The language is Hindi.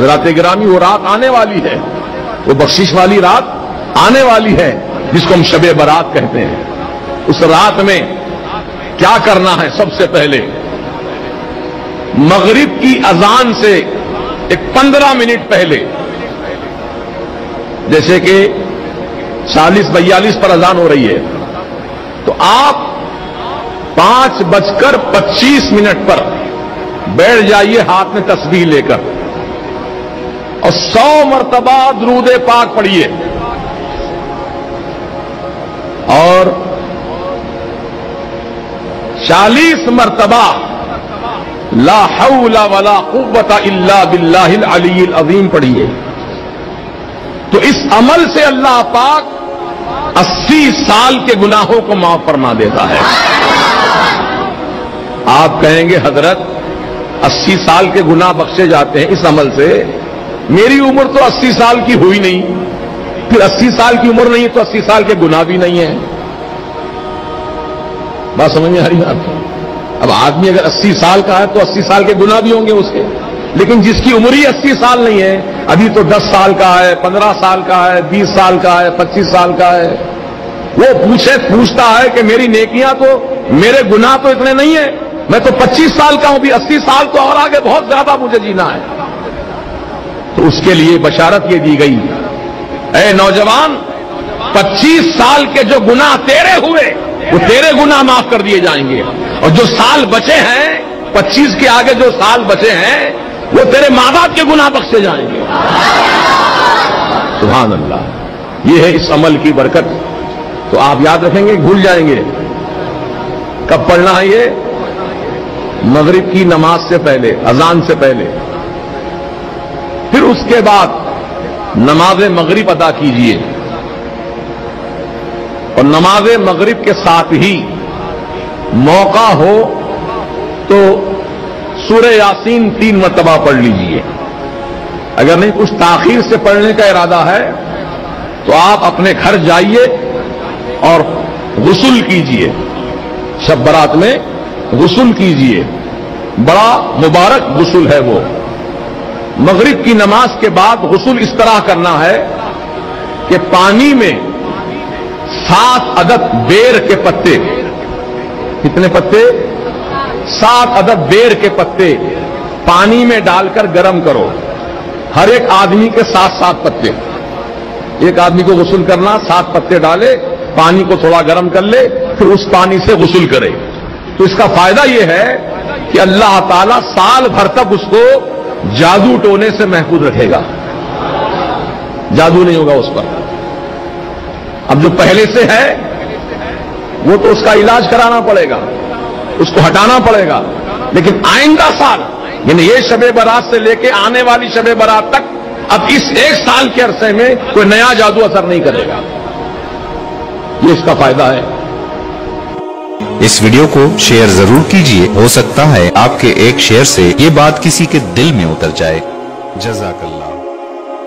हजरात ग्रामी, वो रात आने वाली है। वो बख्शिश वाली रात आने वाली है, जिसको हम शबे बरात कहते हैं। उस रात में क्या करना है सबसे पहले? मगरिब की अजान से एक पंद्रह मिनट पहले, जैसे कि चालीस, बयालीस पर अजान हो रही है तो आप पाँच बजकर पच्चीस मिनट पर बैठ जाइए हाथ में तस्वीर लेकर। और सौ मरतबा द्रूद पाक पढ़िए। और चालीस मरतबा, ला हौला वला कुव्वता इल्ला बिल्लाहिल अलील अजीम पढ़िए। तो इस अमल से अल्लाह पाक अस्सी साल के गुनाहों को माफ़ फरमा देता है। आप कहेंगे, हज़रत, अस्सी साल के गुनाह बख्शे जाते हैं इस अमल से। मेरी उम्र तो अस्सी साल की हुई नहीं। फिर अस्सी साल की उम्र नहीं है तो अस्सी साल के गुनाह भी नहीं है। बात समझ में आ रही आपको? अब आदमी अगर 80 साल का है तो 80 साल के गुना भी होंगे उसके। लेकिन जिसकी उम्र ही 80 साल नहीं है, अभी तो 10 साल का है 15 साल का है 20 साल का है 25 साल का है। वो पूछे, पूछता है कि मेरी नेकियाँ तो मेरे गुनाह तो इतने नहीं है। मैं तो 25 साल का हूँ भी 80 साल तो और आगे बहुत ज़्यादा मुझे जीना है। तो उसके लिए बशारत ये दी गई। ए नौजवान 25 साल के जो गुनाह तेरे हुए, वो तेरे गुनाह माफ़ कर दिए जाएँगे। और जो साल बचे हैं 25 के आगे जो साल बचे हैं, वो तेरे माँ बाप के गुनाह बख्शे जाएँगे। सुबहान अल्लाह ये है इस अमल की बरकत। तो आप याद रखेंगे, भूल जाएँगे। कब पढ़ना है ये? मगरिब की नमाज़ से पहले, अजान से पहले। फिर उसके बाद नमाज़ मगरिब अदा कीजिए। और नमाज़ मगरिब के साथ ही मौका हो तो सूर्य यासीन तीन मरतबा पढ़ लीजिए। अगर नहीं कुछ ताखीर से पढ़ने का इरादा है तो आप अपने घर जाइए और गसुल कीजिए। शब बरात में गसुल कीजिए। बड़ा मुबारक गसुल है वो। मगरिब की नमाज़ के बाद गसुल इस तरह करना है कि पानी में सात अदद बेर के पत्ते, कितने पत्ते? सात अदद बेर के पत्ते पानी में डालकर गर्म करो। हर एक आदमी के सात सात पत्ते। एक आदमी को गसुल करना, सात पत्ते डाले, पानी को थोड़ा गर्म कर ले, फिर उस पानी से गसुल करे। तो इसका फ़ायदा यह है कि अल्लाह ताला साल भर तक उसको जादू टोने से महफूज रखेगा। जादू नहीं होगा उस पर। अब जो पहले से है, वो तो उसका इलाज कराना पड़ेगा, उसको हटाना पड़ेगा। लेकिन आइंदा साल, यानी ये शबे बारात से लेके आने वाली शबे बारात तक, अब इस एक साल के अरसे में कोई नया जादू असर नहीं करेगा। ये इसका फ़ायदा है। इस वीडियो को शेयर ज़रूर कीजिए। हो सकता है आपके एक शेयर से ये बात किसी के दिल में उतर जाए। जजाकल्ला।